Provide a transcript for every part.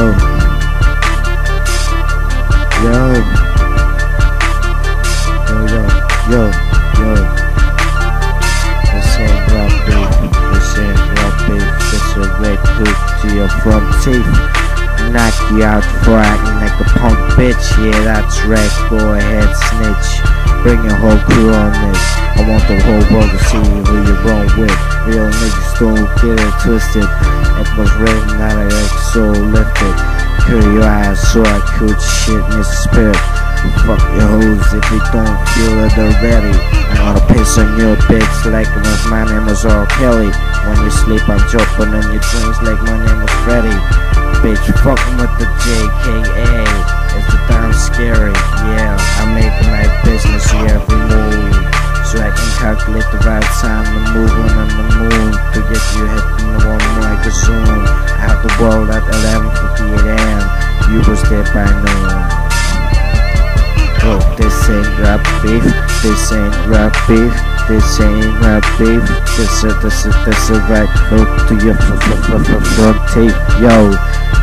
Yo. Yo, yo, yo, yo. This ain't rap beef. This ain't rap beef. A red hook to your front teeth. Knock you out for acting like a punk bitch. Yeah, that's right. Go ahead, snitch. Bring your whole crew on this. I want the whole world to see who you run with. Real niggas don't get it twisted. It was written that I like so lifted. Curl your eyes so I could shit in your spirit. Fuck your hoes if you don't feel it already. I'm gonna piss on your bitch like my name was R. Kelly. When you sleep, I'm jumping on your dreams like my name was Freddy. Bitch, fucking with the JKA. It's the damn scary. Yeah, I make my business every move. So I can calculate the right time to move on the moon to get you hitting the one like a zoom. Out the world at 11:58 a.m. You was there by noon. Oh, this ain't rap beef. This ain't rap beef. This ain't rap beef. This is this is this is right hook to your f- f- f- f- front teeth. Yo,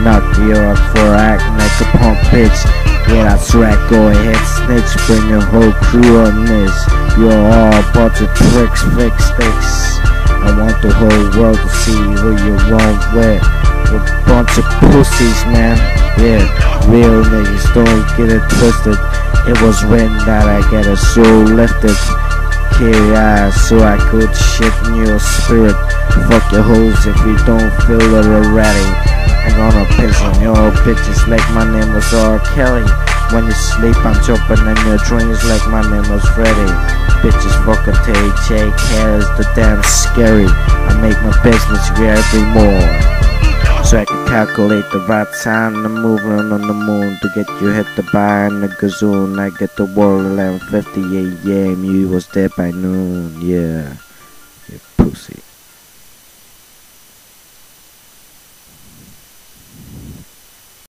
knock you up for acting like a punk bitch. Yeah, that's right. Go ahead, snitch. Bring your whole crew on this. You're all a bunch of tricks, fix sticks. I want the whole world to see who you run with. A bunch of pussies, man. Yeah, real niggas don't get it twisted. It was written that I get a soul lifted. Eyes so I could shit in your spirit. Fuck your hoes if you don't feel it already. I'm gonna piss on your bitches like my name was R. Kelly. When you sleep, I'm jumping in your dreams like my name was Freddy. Bitches fucking take J cares the damn scary. I make my business every more. So I can calculate the right time to move around on the moon to get you hit the bar in the gazoon. I get the world 11:50 a.m. You was there by noon, yeah.